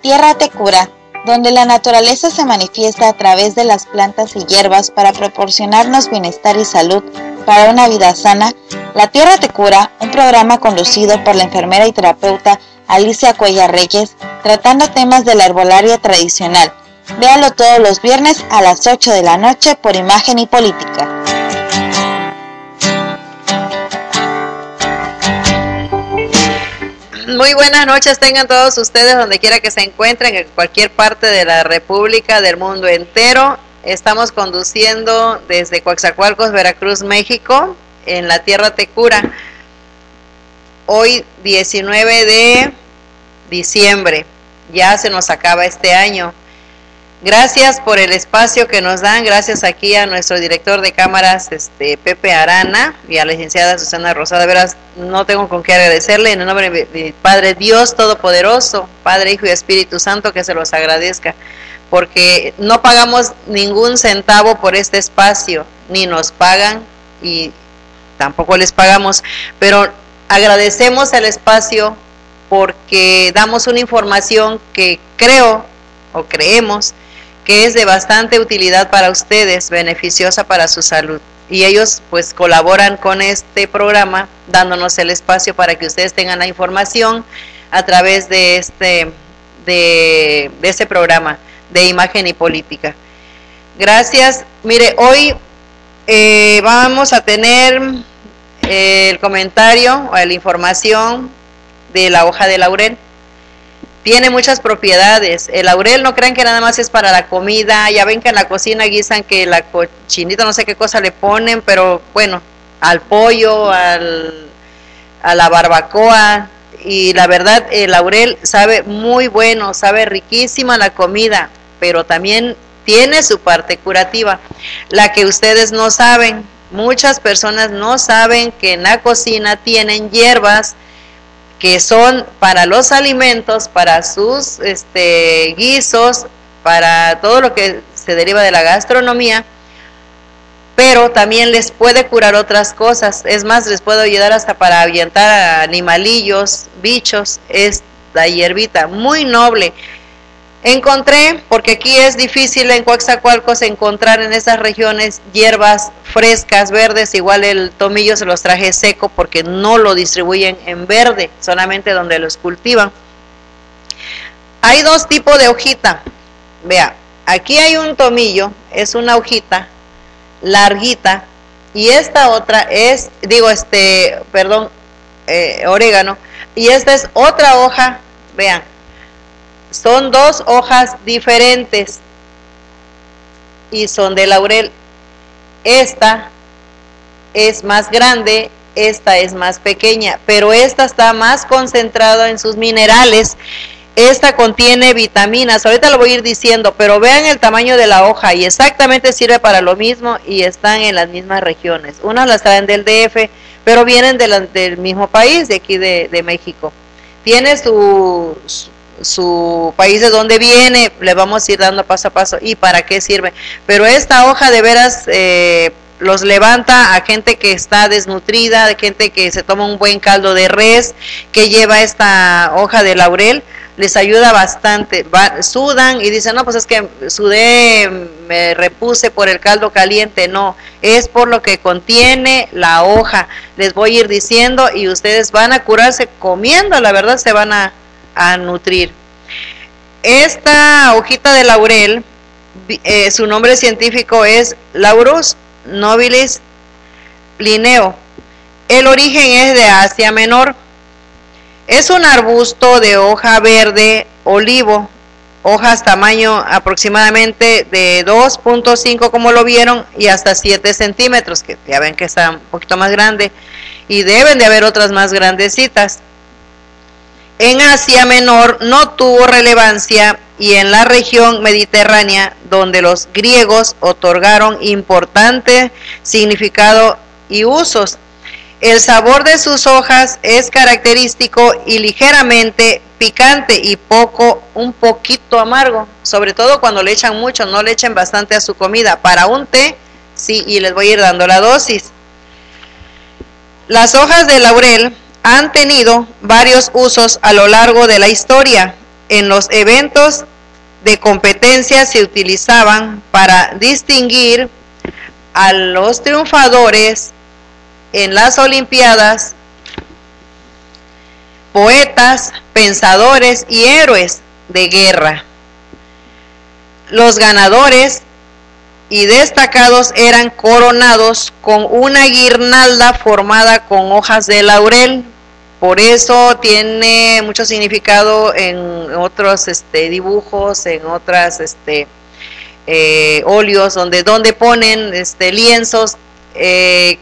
Tierra te cura, donde la naturaleza se manifiesta a través de las plantas y hierbas para proporcionarnos bienestar y salud para una vida sana. La tierra te cura, un programa conducido por la enfermera y terapeuta Alicia Cuellar Reyes, tratando temas de la herbolaria tradicional. Véalo todos los viernes a las 8 de la noche por Imagen y Política. Muy buenas noches tengan todos ustedes donde quiera que se encuentren, en cualquier parte de la República, del mundo entero. Estamos conduciendo desde Coaxacualcos, Veracruz, México, en la Tierra Tecura. Hoy 19 de diciembre, ya se nos acaba este año. Gracias por el espacio que nos dan, gracias aquí a nuestro director de cámaras, este Pepe Arana, y a la licenciada Susana Rosada. Veras, no tengo con qué agradecerle. En el nombre de mi Padre Dios Todopoderoso, Padre, Hijo y Espíritu Santo, que se los agradezca, porque no pagamos ningún centavo por este espacio, ni nos pagan y tampoco les pagamos, pero agradecemos el espacio porque damos una información que creo o creemos que es de bastante utilidad para ustedes, beneficiosa para su salud. Y ellos pues colaboran con este programa dándonos el espacio para que ustedes tengan la información a través de este, de, este programa de imagen y política. Gracias. Mire, hoy eh, vamos a tener eh, el comentario o la información de la hoja de laurel tiene muchas propiedades. El laurel no crean que nada más es para la comida. Ya ven que en la cocina guisan que la cochinita no sé qué cosa le ponen, pero bueno, al pollo, al, a la barbacoa. Y la verdad, el laurel sabe muy bueno, sabe riquísima la comida, pero también tiene su parte curativa, la que ustedes no saben. Muchas personas no saben que en la cocina tienen hierbas que son para los alimentos, para sus este, guisos, para todo lo que se deriva de la gastronomía, pero también les puede curar otras cosas. Es más, les puede ayudar hasta para ahuyentar a animalillos, bichos. Esta hierbita muy noble Encontré, porque aquí es difícil en Coaxacualcos encontrar en esas regiones hierbas frescas, verdes, igual el tomillo se los traje seco porque no lo distribuyen en verde, solamente donde los cultivan. Hay dos tipos de hojita. Vea, aquí hay un tomillo, es una hojita larguita, y esta otra es, digo, este, perdón, eh, orégano, y esta es otra hoja, vean, son dos hojas diferentes y son de laurel. Esta es más grande, esta es más pequeña, pero esta está más concentrada en sus minerales. Esta contiene vitaminas, ahorita lo voy a ir diciendo, pero vean el tamaño de la hoja y exactamente sirve para lo mismo y están en las mismas regiones. Unas las traen del DF, pero vienen del mismo país, de aquí de, de México. Tiene su, su país de donde viene, le vamos a ir dando paso a paso y para qué sirve. Pero esta hoja de veras eh, los levanta a gente que está desnutrida, de gente que se toma un buen caldo de res, que lleva esta hoja de laurel, les ayuda bastante. sudan y dicen, no, pues es que sudé, me repuse por el caldo caliente. No, es por lo que contiene la hoja. Les voy a ir diciendo y ustedes van a curarse comiendo, la verdad se van a a nutrir. Esta hojita de laurel, eh, su nombre científico es Laurus nobilis lineo. El origen es de Asia Menor. Es un arbusto de hoja verde olivo, hojas tamaño aproximadamente de 2.5 como lo vieron y hasta 7 centímetros, que ya ven que está un poquito más grande y deben de haber otras más grandecitas en Asia Menor no tuvo relevancia y en la región mediterránea, donde los griegos otorgaron importante significado y usos. El sabor de sus hojas es característico y ligeramente picante y poco, un poquito amargo, sobre todo cuando le echan mucho, no le echen bastante a su comida. Para un té, sí, y les voy a ir dando la dosis. Las hojas de laurel han tenido varios usos a lo largo de la historia. en los eventos de competencia se utilizaban para distinguir a los triunfadores en las Olimpiadas, poetas, pensadores y héroes de guerra. Los ganadores y destacados eran coronados con una guirnalda formada con hojas de laurel. Por eso tiene mucho significado en otros este, dibujos, en otras este, eh, óleos, donde, donde ponen este, lienzos eh,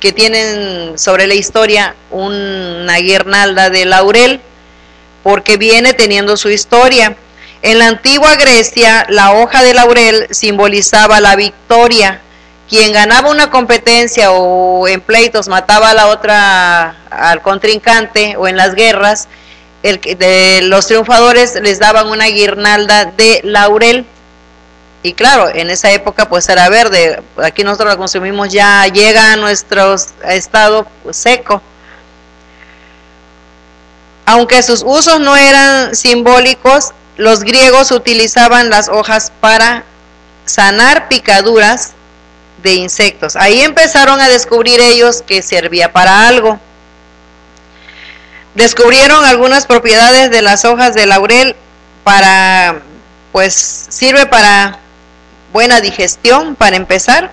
que tienen sobre la historia una guirnalda de laurel, porque viene teniendo su historia. En la antigua Grecia, la hoja de laurel simbolizaba la victoria. Quien ganaba una competencia o en pleitos mataba a la otra, al contrincante o en las guerras, los triunfadores les daban una guirnalda de laurel. Y claro, en esa época pues era verde. Aquí nosotros la consumimos ya, llega a nuestro estado seco. Aunque sus usos no eran simbólicos, los griegos utilizaban las hojas para sanar picaduras de insectos. Ahí empezaron a descubrir ellos que servía para algo. Descubrieron algunas propiedades de las hojas de laurel para, pues sirve para buena digestión, para empezar.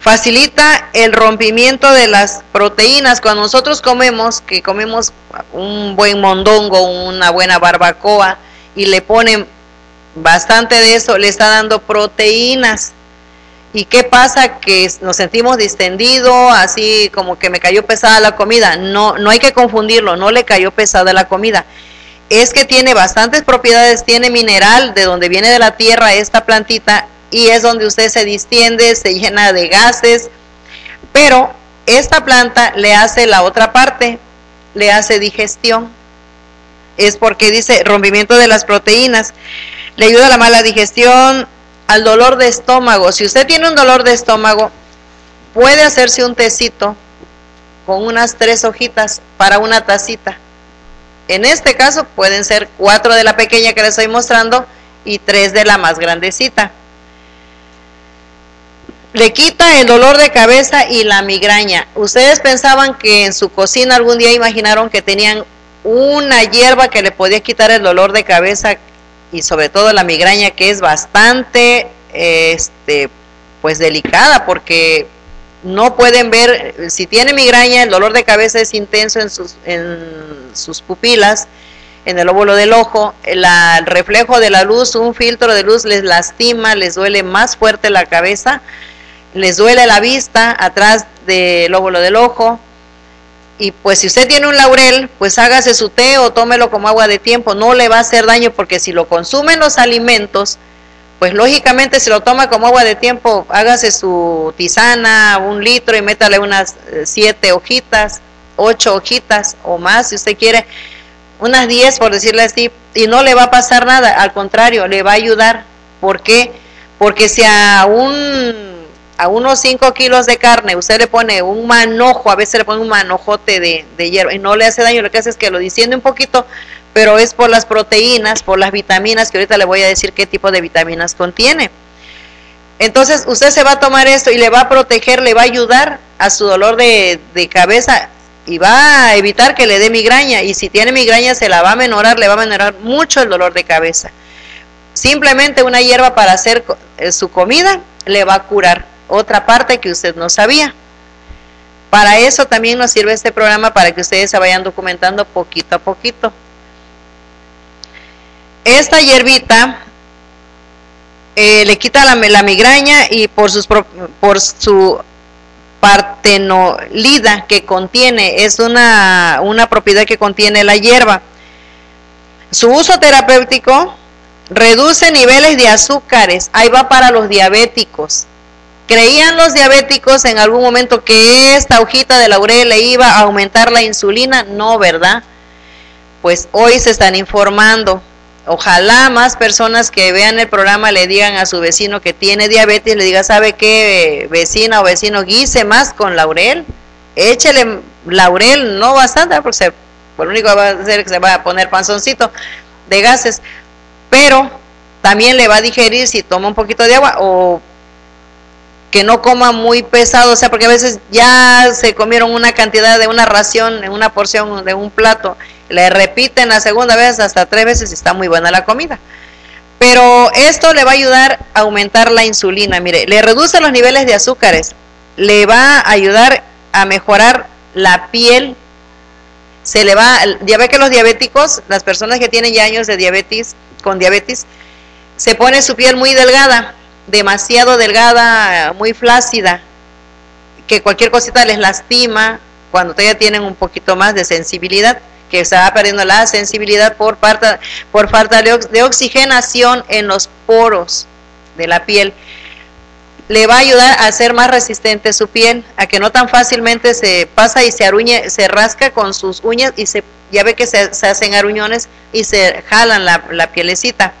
Facilita el rompimiento de las proteínas. Cuando nosotros comemos, que comemos un buen mondongo, una buena barbacoa, y le ponen bastante de eso, le está dando proteínas. ¿Y qué pasa? Que nos sentimos distendidos, así como que me cayó pesada la comida. No, no hay que confundirlo, no le cayó pesada la comida. Es que tiene bastantes propiedades, tiene mineral de donde viene de la tierra esta plantita y es donde usted se distiende, se llena de gases. Pero esta planta le hace la otra parte, le hace digestión es porque dice rompimiento de las proteínas, le ayuda a la mala digestión, al dolor de estómago. Si usted tiene un dolor de estómago, puede hacerse un tecito con unas tres hojitas para una tacita. En este caso pueden ser cuatro de la pequeña que les estoy mostrando y tres de la más grandecita. Le quita el dolor de cabeza y la migraña. Ustedes pensaban que en su cocina algún día imaginaron que tenían una hierba que le podía quitar el dolor de cabeza y sobre todo la migraña que es bastante este pues delicada porque no pueden ver si tiene migraña el dolor de cabeza es intenso en sus en sus pupilas en el óvulo del ojo el, el reflejo de la luz un filtro de luz les lastima les duele más fuerte la cabeza les duele la vista atrás del óvulo del ojo y pues si usted tiene un laurel, pues hágase su té o tómelo como agua de tiempo, no le va a hacer daño porque si lo consumen los alimentos, pues lógicamente si lo toma como agua de tiempo, hágase su tisana, un litro y métale unas eh, siete hojitas, ocho hojitas o más si usted quiere, unas diez por decirle así, y no le va a pasar nada, al contrario, le va a ayudar. ¿Por qué? Porque si a un a unos 5 kilos de carne usted le pone un manojo, a veces le pone un manojote de, hierba y no le hace daño, lo que hace es que lo distiende un poquito, pero es por las proteínas, por las vitaminas, que ahorita le voy a decir qué tipo de vitaminas contiene. Entonces usted se va a tomar esto y le va a proteger, le va a ayudar a su dolor de, de cabeza y va a evitar que le dé migraña y si tiene migraña se la va a menorar, le va a menorar mucho el dolor de cabeza. Simplemente una hierba para hacer eh, su comida le va a curar otra parte que usted no sabía. Para eso también nos sirve este programa para que ustedes se vayan documentando poquito a poquito. Esta hierbita eh, le quita la, migraña y por, sus, por su partenolida que contiene, es una, una propiedad que contiene la hierba. Su uso terapéutico reduce niveles de azúcares, ahí va para los diabéticos ¿Creían los diabéticos en algún momento que esta hojita de laurel le iba a aumentar la insulina? No, ¿verdad? Pues hoy se están informando. Ojalá más personas que vean el programa le digan a su vecino que tiene diabetes, le diga, ¿sabe qué vecina o vecino guise más con laurel? Échele laurel, no bastante, porque por lo único va a hacer es que se va a poner panzoncito. de gases, pero también le va a digerir si toma un poquito de agua o que no coma muy pesado, o sea, porque a veces ya se comieron una cantidad de una ración, una porción de un plato, le repiten la segunda vez hasta tres veces y está muy buena la comida. Pero esto le va a ayudar a aumentar la insulina, mire, le reduce los niveles de azúcares, le va a ayudar a mejorar la piel, se le va, ya ve que los diabéticos, las personas que tienen ya años de diabetes, con diabetes, se pone su piel muy delgada, demasiado delgada, muy flácida, que cualquier cosita les lastima cuando todavía tienen un poquito más de sensibilidad, que se va perdiendo la sensibilidad por, falta, por falta de oxigenación en los poros de la piel. Le va a ayudar a hacer más resistente su piel, a que no tan fácilmente se pasa y se aruñe, se rasca con sus uñas y se, ya ve que se, hacen aruñones y se jalan la, la pielecita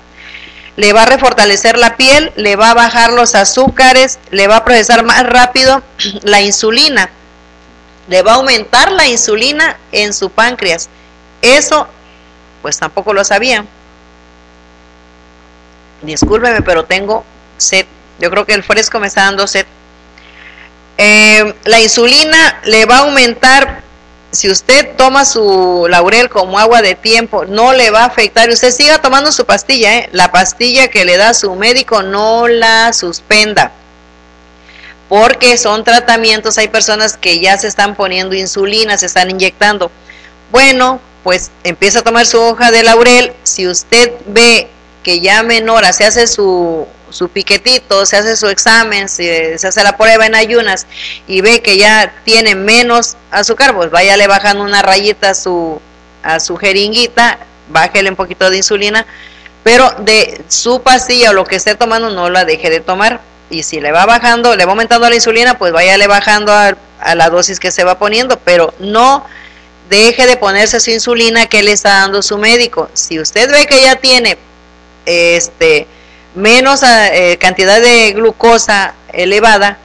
le va a refortalecer la piel, le va a bajar los azúcares, le va a procesar más rápido la insulina, le va a aumentar la insulina en su páncreas. Eso, pues tampoco lo sabía. Discúlpeme, pero tengo sed. Yo creo que el fresco me está dando sed. Eh, la insulina le va a aumentar si usted toma su laurel como agua de tiempo, no le va a afectar. Usted siga tomando su pastilla, ¿eh? la pastilla que le da su médico, no la suspenda. Porque son tratamientos, hay personas que ya se están poniendo insulina, se están inyectando. Bueno, pues empieza a tomar su hoja de laurel. Si usted ve que ya menora, se hace su, su piquetito, se hace su examen, se, hace la prueba en ayunas y ve que ya tiene menos azúcar, pues váyale bajando una rayita a su, a su jeringuita, bájele un poquito de insulina, pero de su pastilla o lo que esté tomando no la deje de tomar. Y si le va bajando, le va aumentando la insulina, pues váyale bajando a, a la dosis que se va poniendo, pero no deje de ponerse su insulina que le está dando su médico. Si usted ve que ya tiene este menos eh, cantidad de glucosa elevada,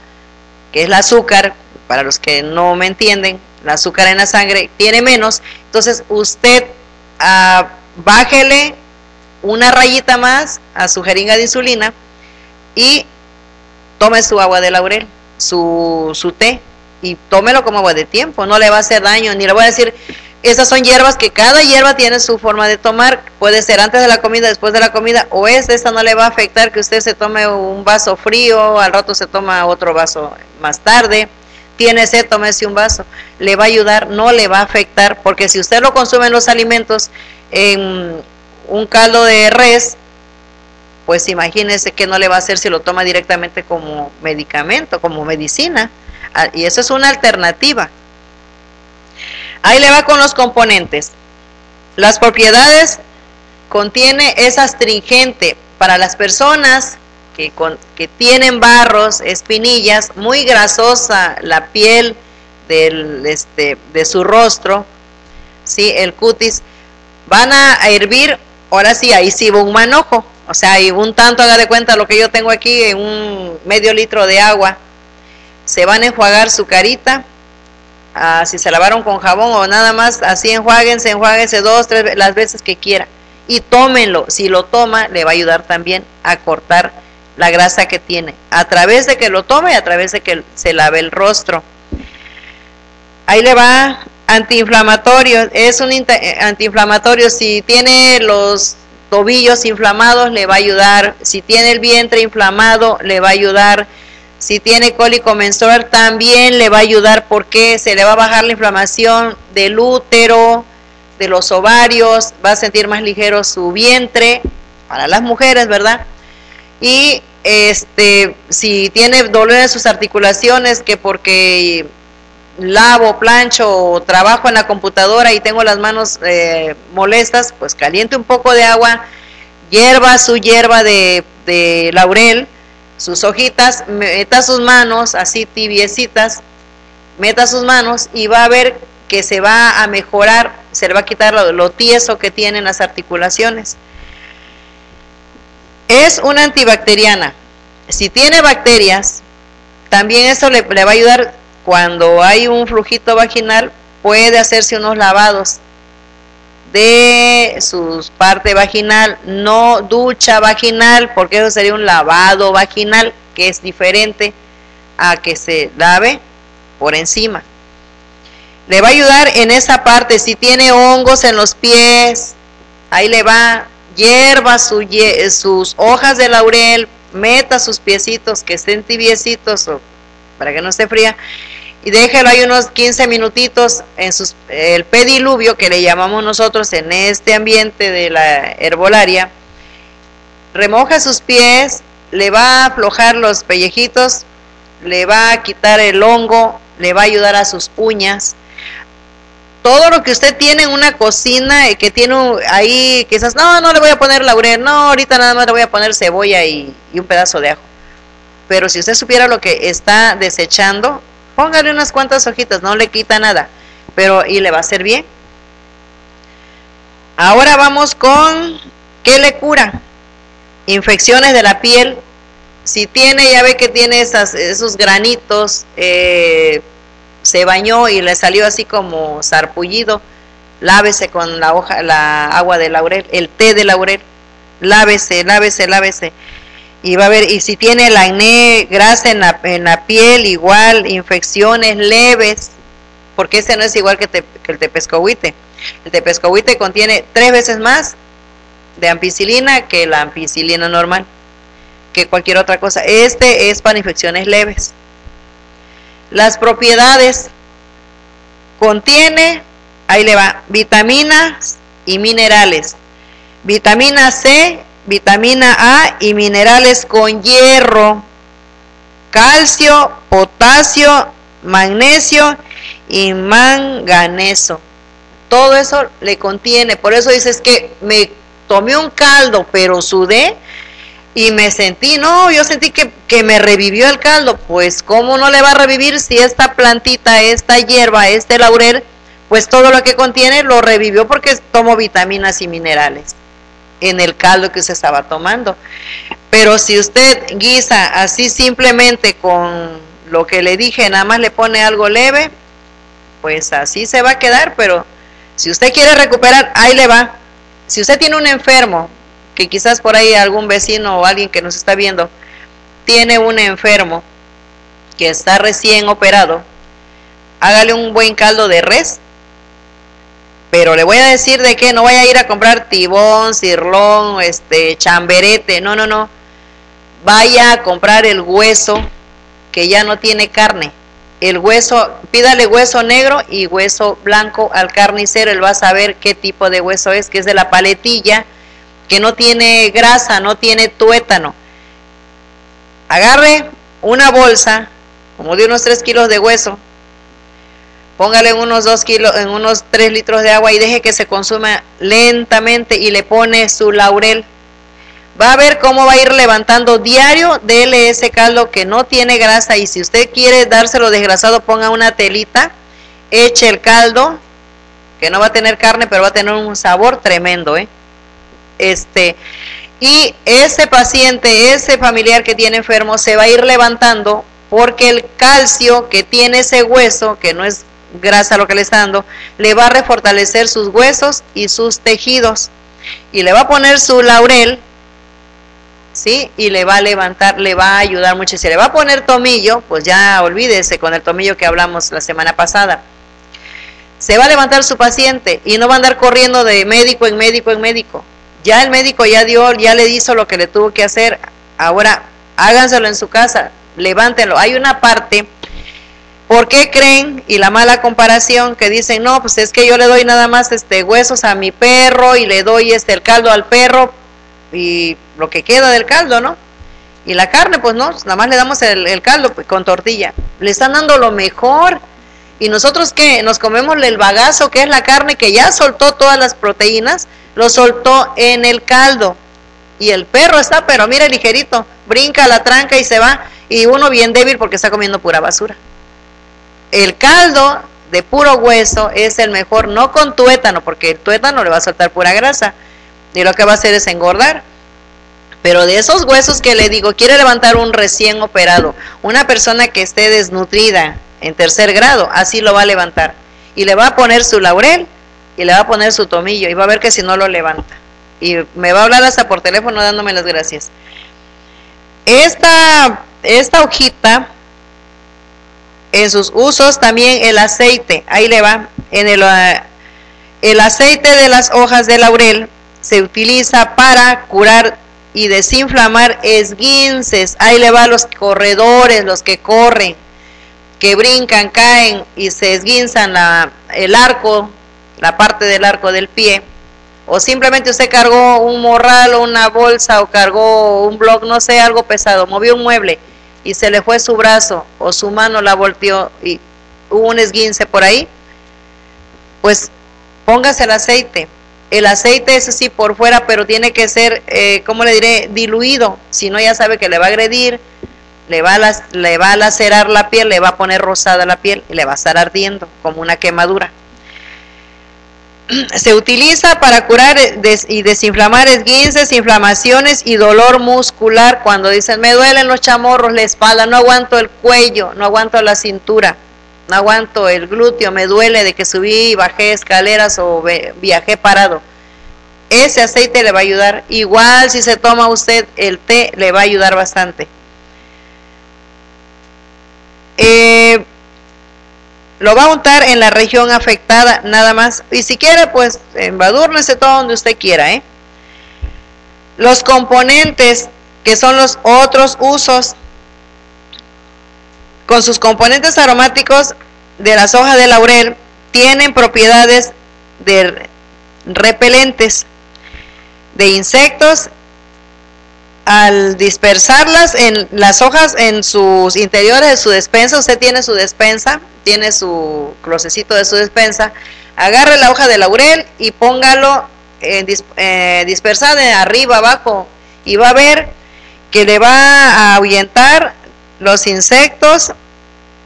que es el azúcar, para los que no me entienden, el azúcar en la sangre tiene menos, entonces usted ah, bájele una rayita más a su jeringa de insulina y tome su agua de laurel, su, su té, y tómelo como agua de tiempo, no le va a hacer daño, ni le voy a decir, esas son hierbas que cada hierba tiene su forma de tomar. Puede ser antes de la comida, después de la comida, o es esta no le va a afectar que usted se tome un vaso frío, al rato se toma otro vaso más tarde. Tiene sed, tómese un vaso. Le va a ayudar, no le va a afectar, porque si usted lo consume en los alimentos, en un caldo de res, pues imagínese que no le va a hacer si lo toma directamente como medicamento, como medicina. Ah, y eso es una alternativa. Ahí le va con los componentes. Las propiedades contiene es astringente para las personas que, que tienen barros, espinillas, muy grasosa la piel este, de su rostro, ¿sí? el cutis, van a hervir, ahora sí, ahí sí un manojo, o sea, hay un tanto, haga de cuenta lo que yo tengo aquí, en un medio litro de agua, se van a enjuagar su carita, Si se lavaron con jabón o nada más, así enjuáguense, enjuáguense dos, tres, las veces que quiera. Y tómenlo, si lo toma, le va a ayudar también a cortar la grasa que tiene, a través de que lo tome y a través de que se lave el rostro. Ahí le va antiinflamatorio, es un eh, antiinflamatorio, si tiene los tobillos inflamados le va a ayudar, si tiene el vientre inflamado le va a ayudar, si tiene cólico menstrual también le va a ayudar porque se le va a bajar la inflamación del útero, de los ovarios, va a sentir más ligero su vientre para las mujeres, ¿verdad? Y este si tiene dolor en sus articulaciones que porque lavo, plancho o trabajo en la computadora y tengo las manos eh, molestas, pues caliente un poco de agua, hierba su hierba de, de laurel, sus hojitas, meta sus manos así tibiecitas, meta sus manos y va a ver que se va a mejorar, se le va a quitar lo, tieso que tienen las articulaciones. Es una antibacteriana. Si tiene bacterias, también eso le, le va a ayudar cuando hay un flujito vaginal, puede hacerse unos lavados de su parte vaginal, no ducha vaginal, porque eso sería un lavado vaginal, que es diferente a que se lave por encima. Le va a ayudar en esa parte, si tiene hongos en los pies, ahí le va, hierba sus hojas de laurel, meta sus piecitos que estén tibiecitos para que no esté fría y déjelo ahí unos 15 minutitos en el pediluvio que le llamamos nosotros en este ambiente de la herbolaria. Remoja sus pies, le va a aflojar los pellejitos, le va a quitar el hongo, le va a ayudar a sus uñas. Todo lo que usted tiene en una cocina y que tiene ahí, quizás, no, no le voy a poner laurel, no, ahorita nada más le voy a poner cebolla y un pedazo de ajo. Pero si usted supiera lo que está desechando, Póngale unas cuantas hojitas, no le quita nada, pero y le va a hacer bien. Ahora vamos con ¿qué le cura? Infecciones de la piel. Si tiene, ya ve que tiene esas, esos granitos, eh, se bañó y le salió así como sarpullido, lávese con la hoja, la agua de laurel, el té de laurel, lávese, lávese, lávese y va a ver, y si tiene el acné, grasa en la, en la piel, igual, infecciones leves, porque ese no es igual que, el tepescohuite. El tepescohuite contiene tres veces más de ampicilina que la ampicilina normal, que cualquier otra cosa. Este es para infecciones leves. Las propiedades contiene, ahí le va, vitaminas y minerales. Vitamina C vitamina A y minerales con hierro, calcio, potasio, magnesio y manganeso. Todo eso le contiene. Por eso dices que me tomé un caldo, pero sudé y me sentí, no, yo sentí que, que, me revivió el caldo. Pues, ¿cómo no le va a revivir si esta plantita, esta hierba, este laurel, pues todo lo que contiene lo revivió porque tomo vitaminas y minerales en el caldo que se estaba tomando. Pero si usted guisa así simplemente con lo que le dije, nada más le pone algo leve, pues así se va a quedar, pero si usted quiere recuperar, ahí le va. Si usted tiene un enfermo, que quizás por ahí algún vecino o alguien que nos está viendo, tiene un enfermo que está recién operado, hágale un buen caldo de res pero le voy a decir de que no vaya a ir a comprar tibón, cirlón, este, chamberete, no, no, no. Vaya a comprar el hueso que ya no tiene carne. El hueso, pídale hueso negro y hueso blanco al carnicero, él va a saber qué tipo de hueso es, que es de la paletilla, que no tiene grasa, no tiene tuétano. Agarre una bolsa, como de unos 3 kilos de hueso, póngale en unos 2 kilos, en unos 3 litros de agua y deje que se consuma lentamente y le pone su laurel. Va a ver cómo va a ir levantando diario, dele ese caldo que no tiene grasa y si usted quiere dárselo desgrasado, ponga una telita, eche el caldo, que no va a tener carne, pero va a tener un sabor tremendo, ¿eh? Este, y ese paciente, ese familiar que tiene enfermo, se va a ir levantando porque el calcio que tiene ese hueso, que no es grasa lo que le está dando, le va a refortalecer sus huesos y sus tejidos. Y le va a poner su laurel, ¿sí? Y le va a levantar, le va a ayudar mucho. Si le va a poner tomillo, pues ya olvídese con el tomillo que hablamos la semana pasada. Se va a levantar su paciente y no va a andar corriendo de médico en médico en médico. Ya el médico ya dio, ya le hizo lo que le tuvo que hacer. Ahora háganselo en su casa, levántenlo. Hay una parte ¿Por qué creen y la mala comparación que dicen, no, pues es que yo le doy nada más este huesos a mi perro y le doy este el caldo al perro y lo que queda del caldo, ¿no? Y la carne, pues no, nada más le damos el, caldo pues, con tortilla. Le están dando lo mejor. Y nosotros que nos comemos el bagazo, que es la carne que ya soltó todas las proteínas, lo soltó en el caldo. Y el perro está, pero mira ligerito, brinca la tranca y se va. Y uno bien débil porque está comiendo pura basura el caldo de puro hueso es el mejor, no con tuétano, porque el tuétano le va a soltar pura grasa y lo que va a hacer es engordar. Pero de esos huesos que le digo, quiere levantar un recién operado, una persona que esté desnutrida en tercer grado, así lo va a levantar. Y le va a poner su laurel, y le va a poner su tomillo y va a ver que si no lo levanta. Y me va a hablar hasta por teléfono dándome las gracias. Esta, esta hojita, en sus usos también el aceite, ahí le va, en el, ah, el aceite de las hojas de laurel se utiliza para curar y desinflamar esguinces. Ahí le va a los corredores, los que corren, que brincan, caen y se esguinzan la, el arco, la parte del arco del pie. O simplemente usted cargó un morral o una bolsa o cargó un blog, no sé, algo pesado, movió un mueble y se le fue su brazo o su mano la volteó y hubo un esguince por ahí, pues póngase el aceite el aceite es así por fuera, pero tiene que ser, eh, ¿cómo le diré? Diluido. Si no, ya sabe que le va a agredir, le va a, le va a lacerar la piel, le va a poner rosada la piel y le va a estar ardiendo como una quemadura. Se utiliza para curar y desinflamar esguinces, inflamaciones y dolor muscular. Cuando dicen, me duelen los chamorros, la espalda, no aguanto el cuello, no aguanto la cintura no aguanto el glúteo, me duele de que subí y bajé escaleras o viajé parado. Ese aceite le va a ayudar. Igual si se toma usted el té, le va a ayudar bastante. Eh, lo va a untar en la región afectada nada más. Y si quiere, pues embadúrnese todo donde usted quiera. ¿eh? Los componentes, que son los otros usos con sus componentes aromáticos de las hojas de laurel, tienen propiedades de repelentes de insectos al dispersarlas en las hojas en sus interiores de su despensa, usted tiene su despensa, tiene su closecito de su despensa, agarre la hoja de laurel y póngalo eh, eh, dispersada de arriba abajo y va a ver que le va a ahuyentar los insectos,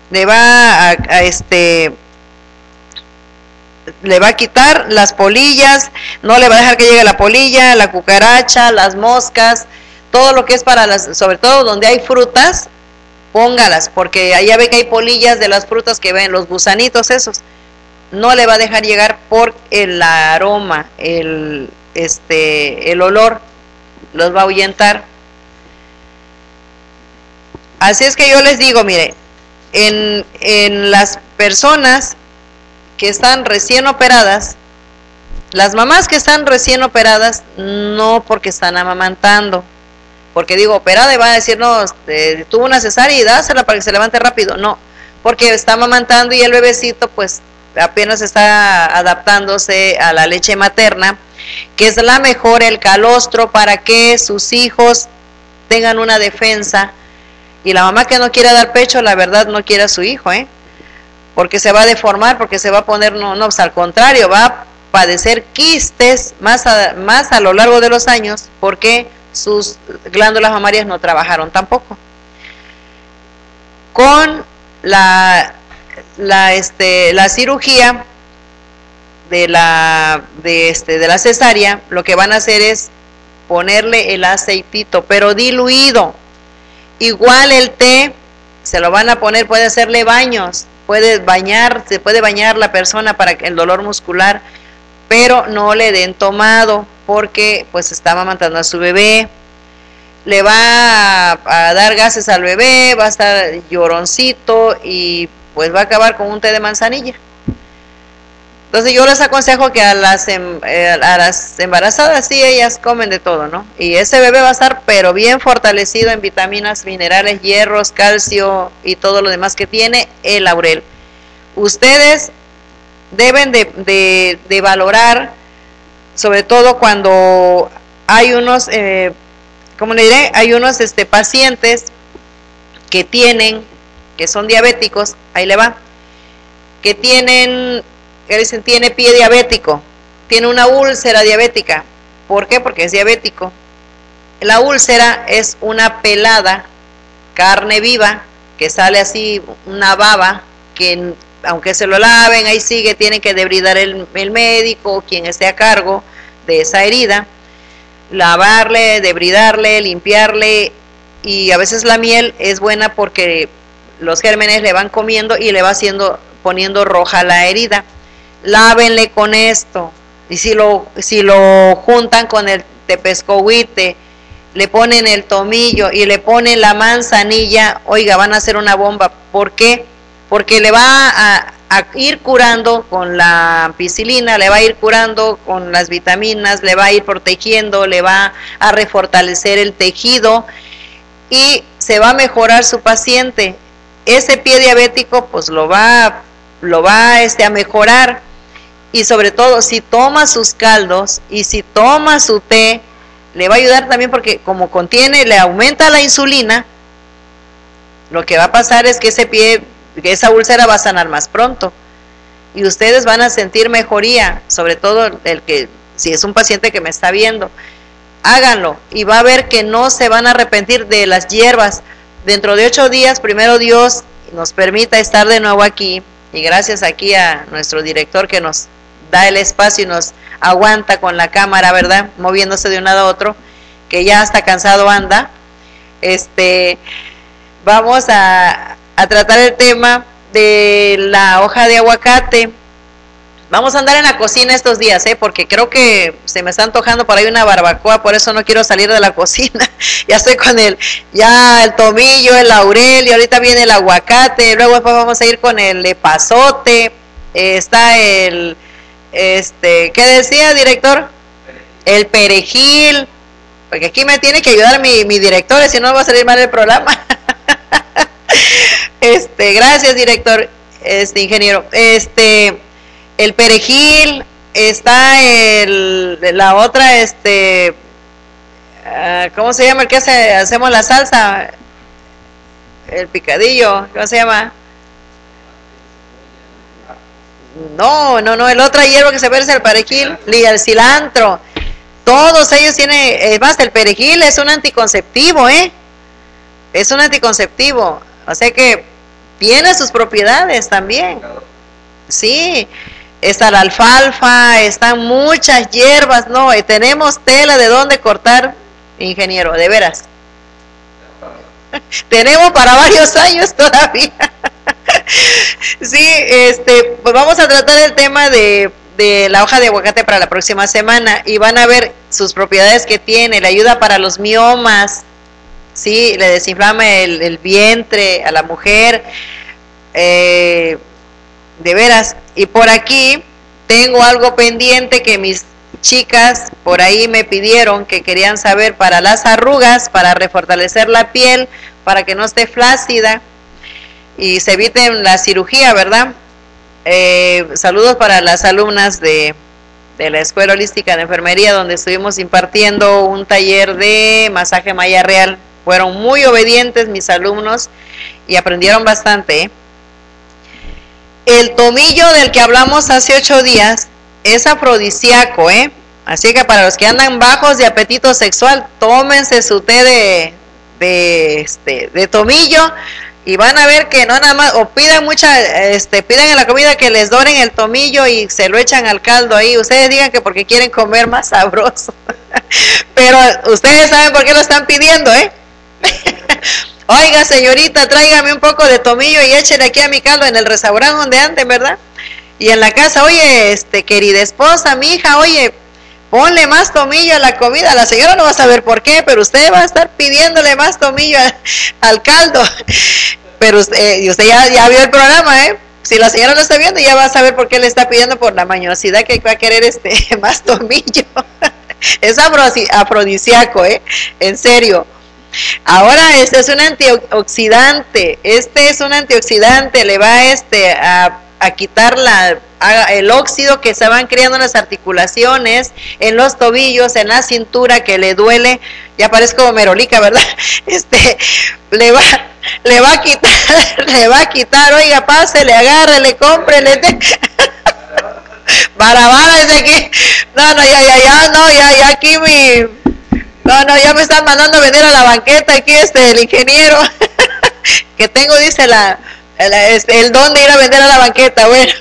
le va a, este le va a quitar las polillas, no le va a dejar que llegue la polilla, la cucaracha, las moscas, todo lo que es para las, sobre todo donde hay frutas, póngalas, porque allá ve que hay polillas de las frutas que ven, los gusanitos esos, no le va a dejar llegar por el aroma, el, este, el olor, los va a ahuyentar. Así es que yo les digo, mire, en, en las personas que están recién operadas, las mamás que están recién operadas, no porque están amamantando, porque digo, operada y va a decir, no, este, tuvo una cesárea y dásela para que se levante rápido, no, porque está amamantando y el bebecito pues apenas está adaptándose a la leche materna, que es la mejor, el calostro, para que sus hijos tengan una defensa. Y la mamá que no quiere dar pecho, la verdad no quiere a su hijo, ¿eh? Porque se va a deformar, porque se va a poner, no, no, pues al contrario, va a padecer quistes más a, más a lo largo de los años, porque sus glándulas mamarias no trabajaron tampoco. Con la, la, este, la cirugía de la, de, este, de la cesárea, lo que van a hacer es ponerle el aceitito, pero diluido, Igual el té se lo van a poner, puede hacerle baños, puede bañar, se puede bañar la persona para el dolor muscular, pero no le den tomado porque pues estaba matando a su bebé. Le va a, dar gases al bebé, va a estar lloroncito y pues va a acabar con un té de manzanilla. Entonces yo les aconsejo que a las, em, eh, a las embarazadas sí ellas comen de todo, ¿no? Y ese bebé va a estar pero bien fortalecido en vitaminas, minerales, hierros, calcio y todo lo demás que tiene el laurel. Ustedes deben de, de, valorar, sobre todo cuando hay unos, eh, ¿cómo le diré? Hay unos este, pacientes que tienen, que son diabéticos, ahí le va, que tienen que dicen tiene pie diabético, tiene una úlcera diabética. ¿Por qué? Porque es diabético. La úlcera es una pelada, carne viva, que sale así, una baba, que aunque se lo laven, ahí sigue, tiene que debridar el, el médico, quien esté a cargo de esa herida, lavarle, debridarle, limpiarle, y a veces la miel es buena porque los gérmenes le van comiendo y le va haciendo, poniendo roja la herida lávenle con esto. Y si lo, si lo juntan con el tepescohuite, le ponen el tomillo y le ponen la manzanilla, oiga, van a hacer una bomba. ¿Por qué? Porque le va a, ir curando con la ampicilina, le va a ir curando con las vitaminas, le va a ir protegiendo, le va a refortalecer el tejido y se va a mejorar su paciente. Ese pie diabético pues lo va, lo va este, a mejorar y sobre todo si toma sus caldos y si toma su té, le va a ayudar también porque como contiene, le aumenta la insulina, lo que va a pasar es que ese pie que esa úlcera va a sanar más pronto y ustedes van a sentir mejoría, sobre todo el que si es un paciente que me está viendo, háganlo y va a ver que no se van a arrepentir de las hierbas. Dentro de ocho días, primero Dios nos permita estar de nuevo aquí y gracias aquí a nuestro director que nos da el espacio y nos aguanta con la cámara, ¿verdad? Moviéndose de un lado a otro, que ya hasta cansado anda. Este, vamos a, a tratar el tema de la hoja de aguacate. Vamos a andar en la cocina estos días, ¿eh? porque creo que se me está antojando por ahí una barbacoa, por eso no quiero salir de la cocina. ya estoy con el, ya el tomillo, el laurel, y ahorita viene el aguacate, luego después vamos a ir con el epazote, eh, está el, este, ¿qué decía, director? El perejil, porque aquí me tiene que ayudar mi, mi director, si no va a salir mal el programa. Este, gracias, director, este ingeniero. Este, el perejil, está el, la otra, este, uh, ¿cómo se llama el que hace, hacemos la salsa? El picadillo, ¿cómo se llama? No, no, no, el otro hierbo que se ve es el perejil y el cilantro. Todos ellos tienen, es más, el perejil es un anticonceptivo, ¿eh? Es un anticonceptivo. O sea que tiene sus propiedades también. Sí, está la alfalfa, están muchas hierbas, no, y tenemos tela de dónde cortar, ingeniero, de veras. tenemos para varios años todavía. sí, este, pues vamos a tratar el tema de, de la hoja de aguacate para la próxima semana y van a ver sus propiedades que tiene, le ayuda para los miomas, ¿sí? Le desinflama el, vientre a la mujer, eh, de veras. Y por aquí tengo algo pendiente que mis chicas por ahí me pidieron que querían saber para las arrugas, para refortalecer la piel, para que no esté flácida y se eviten la cirugía, ¿verdad? Eh, saludos para las alumnas de, de la Escuela Holística de Enfermería, donde estuvimos impartiendo un taller de masaje maya real fueron muy obedientes mis alumnos y aprendieron bastante. ¿eh? El tomillo del que hablamos hace ocho días es afrodisíaco, ¿eh? Así que para los que andan bajos de apetito sexual, tómense su té de, este, de tomillo y van a ver que no nada más, o pidan mucha, este, pidan en la comida que les doren el tomillo y se lo echan al caldo ahí. Ustedes digan que porque quieren comer más sabroso. Pero ustedes saben por qué lo están pidiendo, ¿eh? Oiga, señorita, tráigame un poco de tomillo y échele aquí a mi caldo en el restaurante donde antes, ¿verdad? Y en la casa, oye, este, querida esposa, mi hija, oye, ponle más tomillo a la comida. La señora no va a saber por qué, pero usted va a estar pidiéndole más tomillo al, caldo. Pero usted, eh, usted ya, ya vio el programa, ¿eh? Si la señora lo está viendo, ya va a saber por qué le está pidiendo por la mañosidad que va a querer este más tomillo. es afrodisíaco, ¿eh? En serio. Ahora este es un antioxidante, este es un antioxidante, le va este a, a quitar la, el óxido que se van creando en las articulaciones, en los tobillos, en la cintura que le duele, ya parezco merolica, ¿verdad? Este, le va, le va a quitar, le va a quitar, oiga, pásele, agárrele, cómprele. Barabara desde aquí. No, no, ya, ya, ya, no, ya, ya aquí mi no, no, ya me están mandando a vender a la banqueta aquí este el ingeniero que tengo dice la, este, el don de ir a vender a la banqueta. Bueno,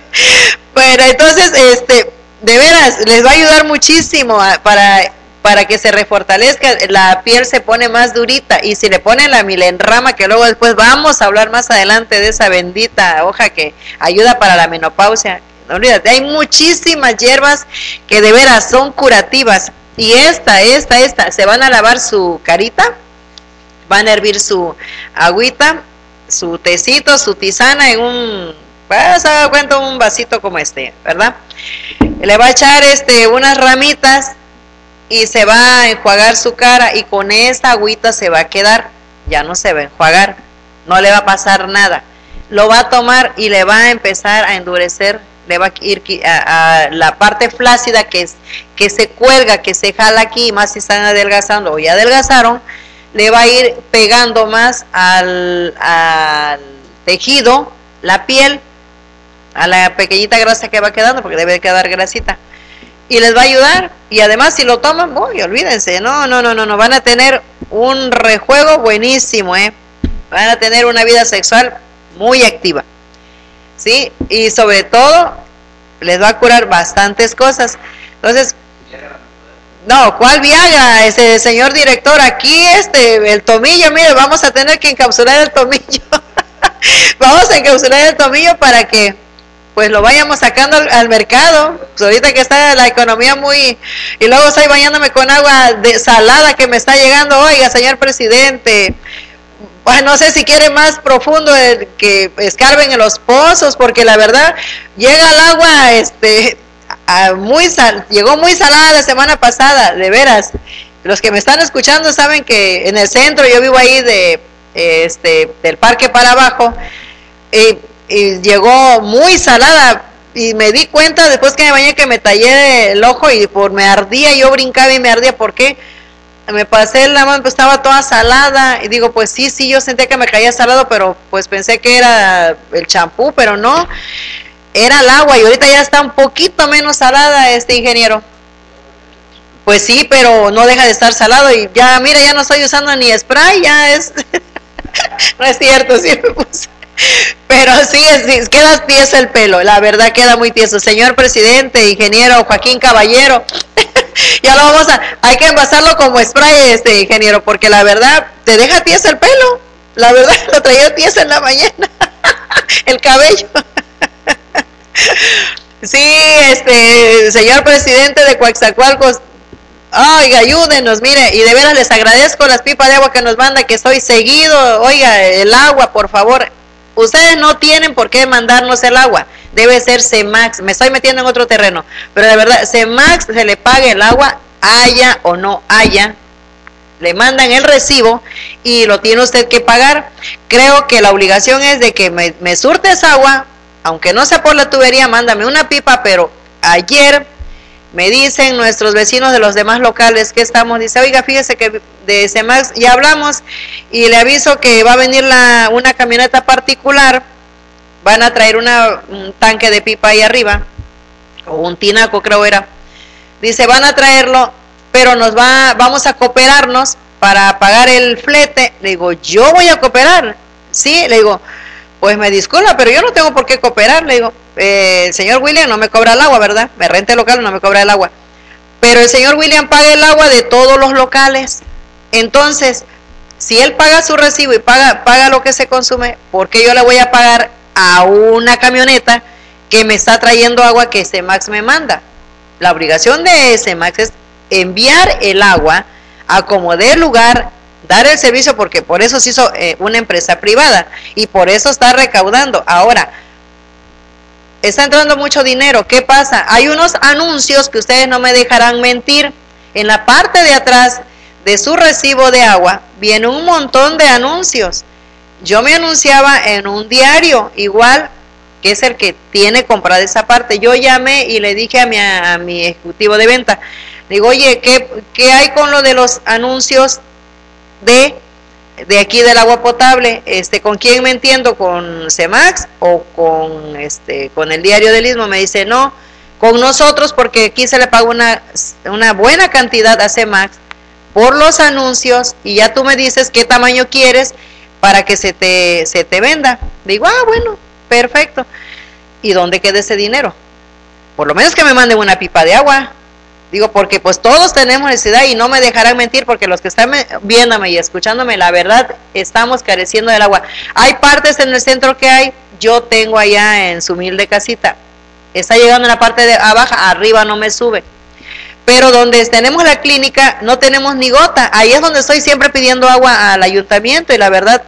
bueno, entonces este de veras les va a ayudar muchísimo para para que se refortalezca, la piel se pone más durita y si le ponen la milenrama, que luego después vamos a hablar más adelante de esa bendita hoja que ayuda para la menopausia, olvídate, hay muchísimas hierbas que de veras son curativas. Y esta, esta, esta, se van a lavar su carita, van a hervir su agüita, su tecito, su tisana en un, pues, a un vasito como este, ¿verdad? Le va a echar este unas ramitas y se va a enjuagar su cara y con esta agüita se va a quedar, ya no se va a enjuagar, no le va a pasar nada. Lo va a tomar y le va a empezar a endurecer, le va a ir a, la parte flácida que, es, que se cuelga, que se jala aquí, más si están adelgazando o ya adelgazaron, le va a ir pegando más al, al tejido, la piel, a la pequeñita grasa que va quedando, porque debe quedar grasita y les va a ayudar. Y además, si lo toman, voy, olvídense, no, no, no, no, no, van a tener un rejuego buenísimo, ¿eh? Van a tener una vida sexual muy activa, ¿sí? Y sobre todo, les va a curar bastantes cosas. Entonces, no, ¿cuál Viagra? Ese señor director, aquí este, el tomillo, mire, vamos a tener que encapsular el tomillo. vamos a encapsular el tomillo para que pues lo vayamos sacando al, mercado. Pues ahorita que está la economía muy... Y luego estoy bañándome con agua de salada que me está llegando. Oiga, señor presidente, bueno, no sé si quiere más profundo que escarben en los pozos, porque la verdad llega el agua, este, muy llegó muy salada la semana pasada, de veras. Los que me están escuchando saben que en el centro, yo vivo ahí de, este, del parque para abajo, y y llegó muy salada y me di cuenta después que me bañé que me tallé el ojo y por me ardía, yo brincaba y me ardía, ¿por qué? Me pasé la mano, pues estaba toda salada y digo, pues sí, sí, yo sentía que me caía salado, pero pues pensé que era el champú, pero no, era el agua y ahorita ya está un poquito menos salada este ingeniero. Pues sí, pero no deja de estar salado y ya, mira, ya no estoy usando ni spray, ya es... no es cierto, sí me puse. Pero sí, es, queda tieso el pelo, la verdad queda muy tieso. Señor presidente, ingeniero Joaquín Caballero, ya lo vamos a, hay que envasarlo como spray este ingeniero, porque la verdad te deja tieso el pelo. La verdad lo traía tieso en la mañana, el cabello. Sí, este, señor presidente de Coaxacualcos, oiga, ayúdenos, mire, y de veras les agradezco las pipas de agua que nos manda, que estoy seguido, oiga, el agua, por favor, Ustedes no tienen por qué mandarnos el agua. Debe ser CEMAX. Me estoy metiendo en otro terreno. Pero de verdad, CEMAX se le pague el agua, haya o no haya. Le mandan el recibo y lo tiene usted que pagar. Creo que la obligación es de que me, me surtes agua, aunque no sea por la tubería, mándame una pipa, pero ayer me dicen nuestros vecinos de los demás locales que estamos, dice, oiga, fíjese que de CEMAX ya hablamos y le aviso que va a venir la, una camioneta particular, van a traer un tanque de pipa ahí arriba, o un tinaco creo era. Dice, van a traerlo, pero nos va, vamos a cooperarnos para pagar el flete. Le digo, yo voy a cooperar. Sí, le digo, pues me disculpa, pero yo no tengo por qué cooperar. Le digo, eh, el señor William no me cobra el agua, ¿verdad? Me rente local, no me cobra el agua. Pero el señor William paga el agua de todos los locales. Entonces, si él paga su recibo y paga, paga lo que se consume, ¿por qué yo le voy a pagar a una camioneta que me está trayendo agua que Max me manda? La obligación de Max es enviar el agua a como lugar, dar el servicio, porque por eso se hizo eh, una empresa privada y por eso está recaudando. Ahora, está entrando mucho dinero. ¿Qué pasa? Hay unos anuncios que ustedes no me dejarán mentir. En la parte de atrás de su recibo de agua viene un montón de anuncios. Yo me anunciaba en un diario igual que es el que tiene comprada esa parte. Yo llamé y le dije a mi, a mi ejecutivo de venta, digo, oye, ¿qué, ¿qué hay con lo de los anuncios de de aquí del agua potable, este, ¿con quién me entiendo? ¿Con CEMAX o con este con el diario del Istmo? Me dice, no, con nosotros porque aquí se le paga una, una buena cantidad a CEMAX por los anuncios y ya tú me dices qué tamaño quieres para que se te, se te venda. Digo, ah, bueno, perfecto. ¿Y dónde queda ese dinero? Por lo menos que me manden una pipa de agua. Digo, porque pues todos tenemos necesidad y no me dejarán mentir porque los que están viéndome y escuchándome, la verdad, estamos careciendo del agua. Hay partes en el centro que hay, yo tengo allá en su humilde casita, está llegando en la parte de abajo, arriba no me sube. Pero donde tenemos la clínica no tenemos ni gota. Ahí es donde estoy siempre pidiendo agua al ayuntamiento y la verdad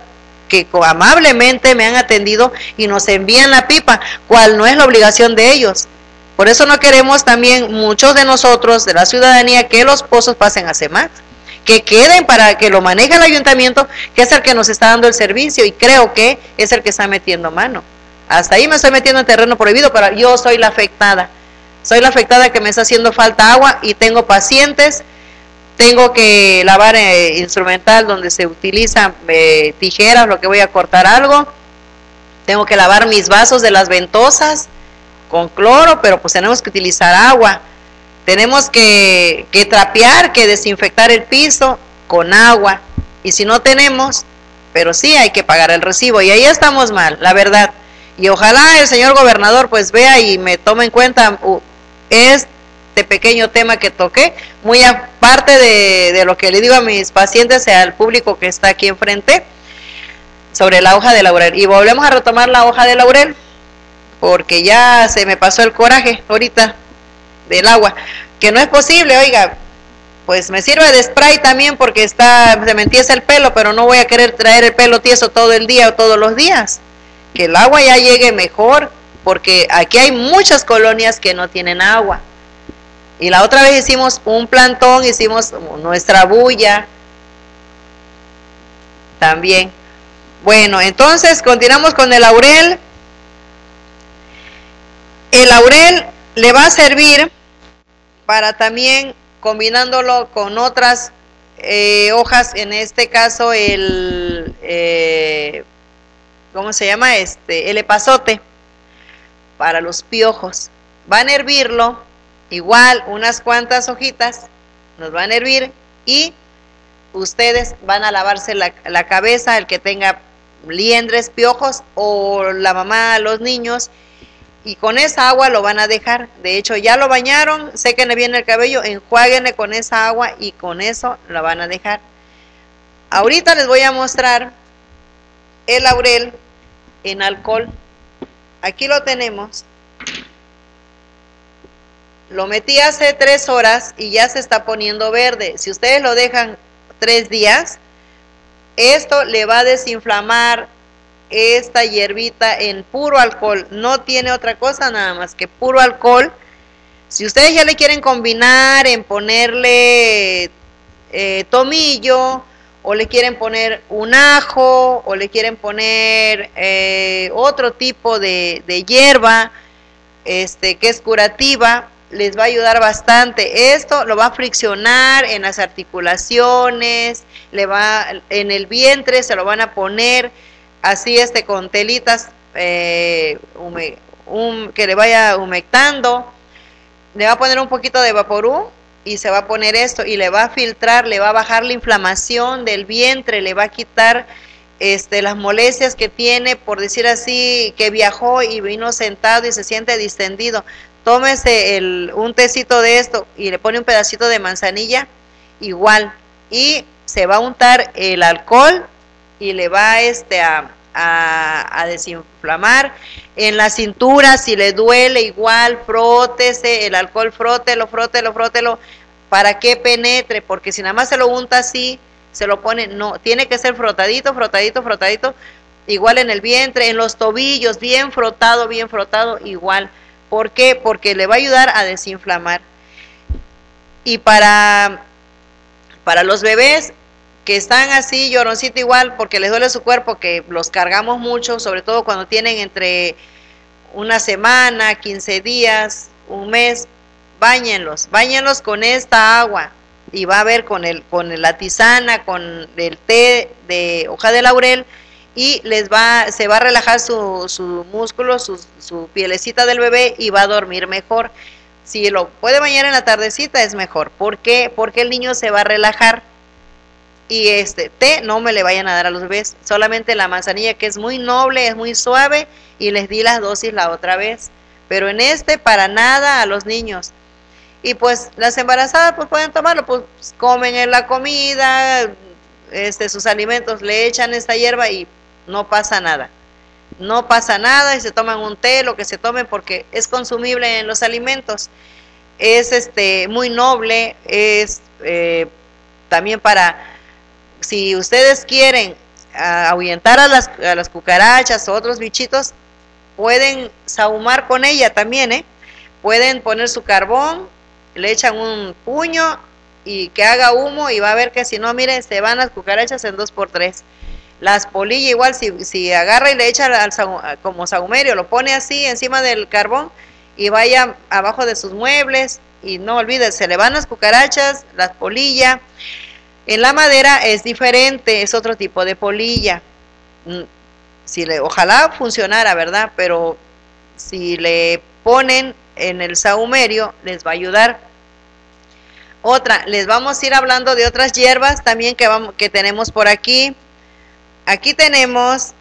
que amablemente me han atendido y nos envían la pipa, cual no es la obligación de ellos. Por eso no queremos también muchos de nosotros, de la ciudadanía, que los pozos pasen a CEMAC, que queden para que lo maneje el ayuntamiento, que es el que nos está dando el servicio y creo que es el que está metiendo mano. Hasta ahí me estoy metiendo en terreno prohibido, pero yo soy la afectada. Soy la afectada que me está haciendo falta agua y tengo pacientes tengo que lavar eh, instrumental donde se utilizan eh, tijeras, lo que voy a cortar algo, tengo que lavar mis vasos de las ventosas con cloro, pero pues tenemos que utilizar agua, tenemos que, que trapear, que desinfectar el piso con agua, y si no tenemos, pero sí hay que pagar el recibo, y ahí estamos mal, la verdad. Y ojalá el señor gobernador pues vea y me tome en cuenta es este pequeño tema que toqué, muy aparte de, lo que le digo a mis pacientes y al público que está aquí enfrente, sobre la hoja de laurel. Y volvemos a retomar la hoja de laurel, porque ya se me pasó el coraje ahorita del agua, que no es posible, oiga, pues me sirve de spray también porque está, se me entiesa el pelo, pero no voy a querer traer el pelo tieso todo el día o todos los días. Que el agua ya llegue mejor, porque aquí hay muchas colonias que no tienen agua. Y la otra vez hicimos un plantón, hicimos nuestra bulla también. Bueno, entonces continuamos con el laurel. El laurel le va a servir para también combinándolo con otras eh, hojas, en este caso el, eh, ¿cómo se llama? Este, el epazote para los piojos. Van a hervirlo igual unas cuantas hojitas nos van a hervir y ustedes van a lavarse la, cabeza, el que tenga liendres, piojos o la mamá, los niños, y con esa agua lo van a dejar. De hecho, ya lo bañaron, séquenle bien el cabello, enjuáguenle con esa agua y con eso lo van a dejar. Ahorita les voy a mostrar el laurel en alcohol. Aquí lo tenemos. Lo metí hace tres horas y ya se está poniendo verde. Si ustedes lo dejan tres días, esto le va a desinflamar esta hierbita en puro alcohol. No tiene otra cosa nada más que puro alcohol. Si ustedes ya le quieren combinar en ponerle eh, tomillo, o le quieren poner un ajo, o le quieren poner eh, otro tipo de, de hierba este, que es curativa, les va a ayudar bastante. Esto lo va a friccionar en las articulaciones, le va en el vientre, se lo van a poner así este con telitas eh, que le vaya humectando. Le va a poner un poquito de vaporú y se va a poner esto y le va a filtrar, le va a bajar la inflamación del vientre, le va a quitar este, las molestias que tiene, por decir así, que viajó y vino sentado y se siente distendido tómese el, un tecito de esto y le pone un pedacito de manzanilla, igual, y se va a untar el alcohol y le va este, a, a, desinflamar. En la cintura, si le duele, igual, frótese el alcohol, frótelo, frótelo, frótelo, para que penetre, porque si nada más se lo unta así, se lo pone, no, tiene que ser frotadito, frotadito, frotadito, igual en el vientre, en los tobillos, bien frotado, bien frotado, igual ¿Por qué? Porque le va a ayudar a desinflamar. Y para, para los bebés que están así, lloroncito igual, porque les duele su cuerpo, que los cargamos mucho, sobre todo cuando tienen entre una semana, 15 días, un mes, bañenlos, bañenlos con esta agua y va a ver con el con la tisana, con el té de hoja de laurel, y les va, se va a relajar su, su músculo, su, su pielecita del bebé y va a dormir mejor. Si lo puede bañar en la tardecita es mejor. ¿Por qué? Porque el niño se va a relajar. Y este té no me le vayan a dar a los bebés, solamente la manzanilla que es muy noble, es muy suave y les di las dosis la otra vez. Pero en este para nada a los niños. Y pues las embarazadas pues pueden tomarlo, pues comen en la comida, este sus alimentos, le echan esta hierba y no pasa nada. no pasa nada y se toman un té, lo que se tomen porque es consumible en los alimentos. Es este muy noble, es eh, también para, si ustedes quieren ahuyentar a las, a las cucarachas o otros bichitos, pueden sahumar con ella también, ¿eh? Pueden poner su carbón, le echan un puño y que haga humo y va a ver que si no, miren, se van las cucarachas en dos por tres. Las polillas igual, si, si agarra y le echa al, como sahumerio, lo pone así encima del carbón y vaya abajo de sus muebles y no olvide, se le van las cucarachas, las polillas. En la madera es diferente, es otro tipo de polilla. Mm, si le, ojalá funcionara, ¿verdad? Pero si le ponen en el sahumerio, les va a ayudar. Otra, les vamos a ir hablando de otras hierbas también que, vamos, que tenemos por aquí. Aquí tenemos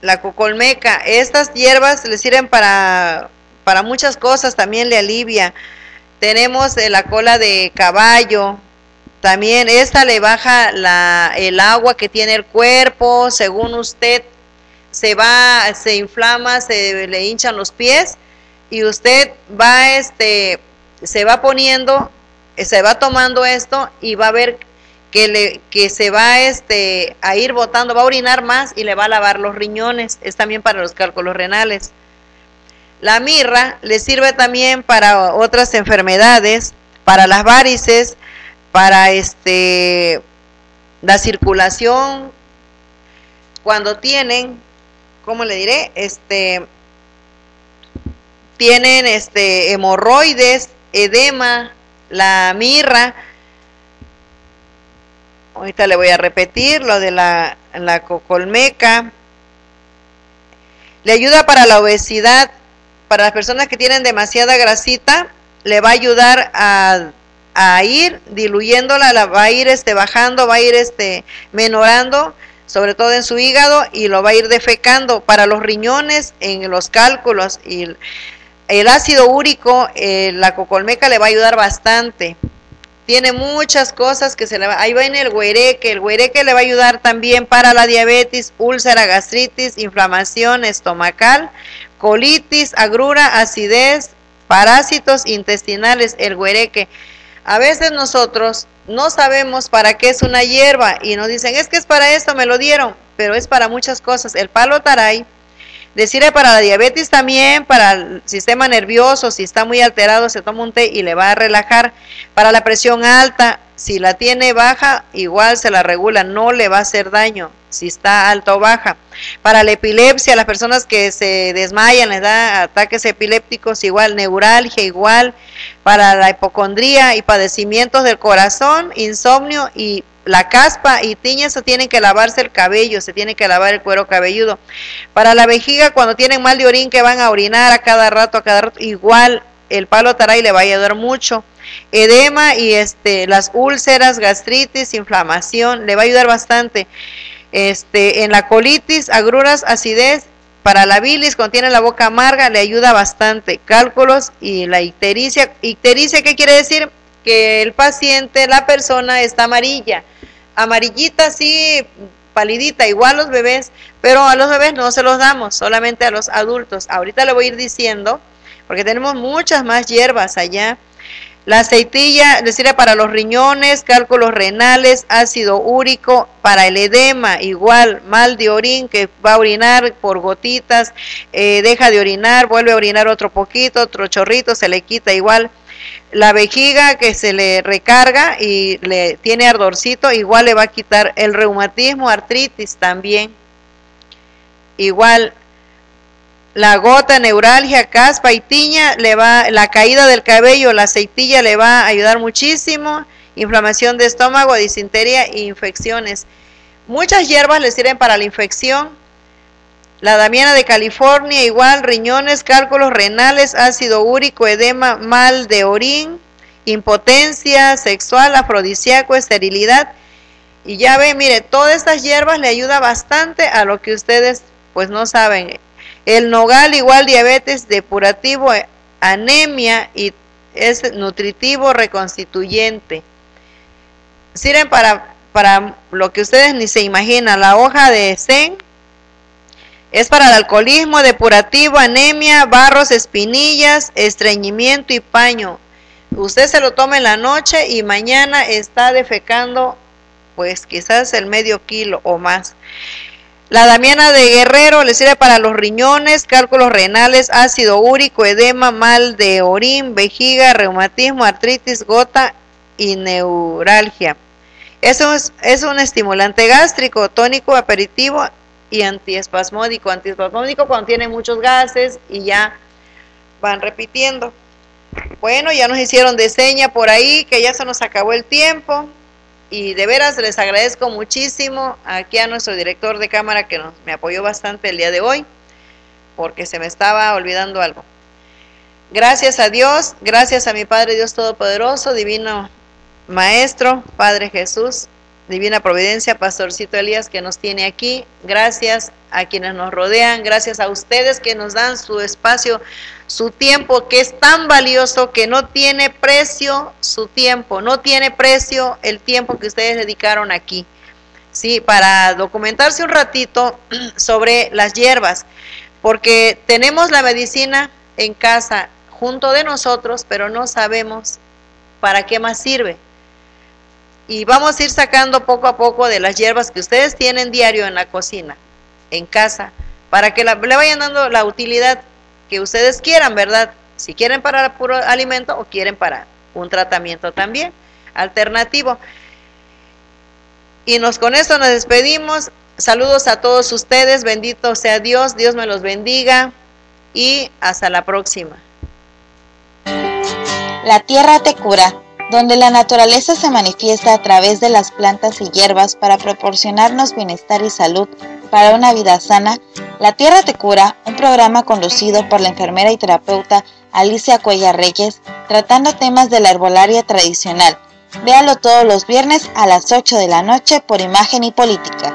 la cocolmeca. Estas hierbas le sirven para, para muchas cosas, también le alivia. Tenemos la cola de caballo. También esta le baja el agua que tiene el cuerpo, según usted se va, se inflama, se le hinchan los pies y usted va, este, se va poniendo, se va tomando esto y va a ver que, le, que se va este, a ir botando, va a orinar más y le va a lavar los riñones, es también para los cálculos renales. La mirra le sirve también para otras enfermedades, para las varices, para este, la circulación, cuando tienen ¿cómo le diré? Este, tienen este, hemorroides, edema, la mirra. Ahorita le voy a repetir lo de la, la cocolmeca. Le ayuda para la obesidad, para las personas que tienen demasiada grasita, le va a ayudar a, a ir diluyéndola, la va a ir este, bajando, va a ir este, menorando sobre todo en su hígado, y lo va a ir defecando para los riñones, en los cálculos. Y el ácido úrico, eh, la cocolmeca le va a ayudar bastante. Tiene muchas cosas que se le va. Ahí va en el güereque. El güereque le va a ayudar también para la diabetes, úlcera, gastritis, inflamación estomacal, colitis, agrura, acidez, parásitos intestinales. El güereque. A veces nosotros no sabemos para qué es una hierba y nos dicen, es que es para esto, me lo dieron, pero es para muchas cosas. El palo taray decirle para la diabetes también, para el sistema nervioso, si está muy alterado, se toma un té y le va a relajar. Para la presión alta, si la tiene baja, igual se la regula, no le va a hacer daño si está alta o baja. Para la epilepsia, las personas que se desmayan, les da ataques epilépticos, igual, neuralgia, igual. Para la hipocondría y padecimientos del corazón, insomnio y la caspa y tiña, se tienen que lavarse el cabello, se tiene que lavar el cuero cabelludo. Para la vejiga, cuando tienen mal de orín, que van a orinar a cada rato, a cada rato, igual el palo taray le va a ayudar mucho. Edema y este, las úlceras, gastritis, inflamación, le va a ayudar bastante. Este, en la colitis, agruras, acidez, para la bilis, cuando tiene la boca amarga, le ayuda bastante. Cálculos y la ictericia. Ictericia, ¿qué quiere decir? Que el paciente, la persona está amarilla. Amarillita, sí, palidita, igual los bebés, pero a los bebés no se los damos, solamente a los adultos. Ahorita le voy a ir diciendo, porque tenemos muchas más hierbas allá la aceitilla le para los riñones, cálculos renales, ácido úrico, para el edema, igual, mal de orín, que va a orinar por gotitas, eh, deja de orinar, vuelve a orinar otro poquito, otro chorrito, se le quita igual. La vejiga que se le recarga y le tiene ardorcito, igual le va a quitar el reumatismo, artritis también. Igual la gota, neuralgia, caspa y tiña, le va, la caída del cabello, la aceitilla le va a ayudar muchísimo, inflamación de estómago, disentería e infecciones. Muchas hierbas le sirven para la infección. La damiana de California, igual, riñones, cálculos renales, ácido úrico, edema, mal de orín, impotencia sexual, afrodisíaco, esterilidad. Y ya ve, mire, todas estas hierbas le ayuda bastante a lo que ustedes pues no saben. El nogal igual diabetes depurativo, anemia y es nutritivo reconstituyente. Sirven para, para lo que ustedes ni se imaginan. La hoja de zen Es para el alcoholismo, depurativo, anemia, barros, espinillas, estreñimiento y paño. Usted se lo toma en la noche y mañana está defecando pues quizás el medio kilo o más. La damiana de guerrero le sirve para los riñones, cálculos renales, ácido úrico, edema, mal de orín, vejiga, reumatismo, artritis, gota y neuralgia. Eso es, es un estimulante gástrico, tónico, aperitivo y antiespasmódico. Antiespasmódico cuando muchos gases y ya van repitiendo. Bueno, ya nos hicieron de seña por ahí que ya se nos acabó el tiempo y de veras les agradezco muchísimo aquí a nuestro director de cámara que nos, me apoyó bastante el día de hoy porque se me estaba olvidando algo. Gracias a Dios, gracias a mi Padre Dios Todopoderoso, Divino Maestro, Padre Jesús, Divina Providencia, Pastorcito Elías que nos tiene aquí. Gracias a quienes nos rodean, gracias a ustedes que nos dan su espacio, su tiempo que es tan valioso que no tiene precio su tiempo, no tiene precio el tiempo que ustedes dedicaron aquí. Sí, para documentarse un ratito sobre las hierbas, porque tenemos la medicina en casa junto de nosotros, pero no sabemos para qué más sirve y vamos a ir sacando poco a poco de las hierbas que ustedes tienen diario en la cocina, en casa, para que le vayan dando la utilidad que ustedes quieran, ¿verdad? Si quieren para puro alimento o quieren para un tratamiento también alternativo. Y nos con esto nos despedimos. Saludos a todos ustedes, bendito sea Dios, Dios me los bendiga y hasta la próxima. La tierra te cura donde la naturaleza se manifiesta a través de las plantas y hierbas para proporcionarnos bienestar y salud para una vida sana, La Tierra Te Cura, un programa conducido por la enfermera y terapeuta Alicia Cuella Reyes, tratando temas de la herbolaria tradicional. Véalo todos los viernes a las 8 de la noche por Imagen y Política.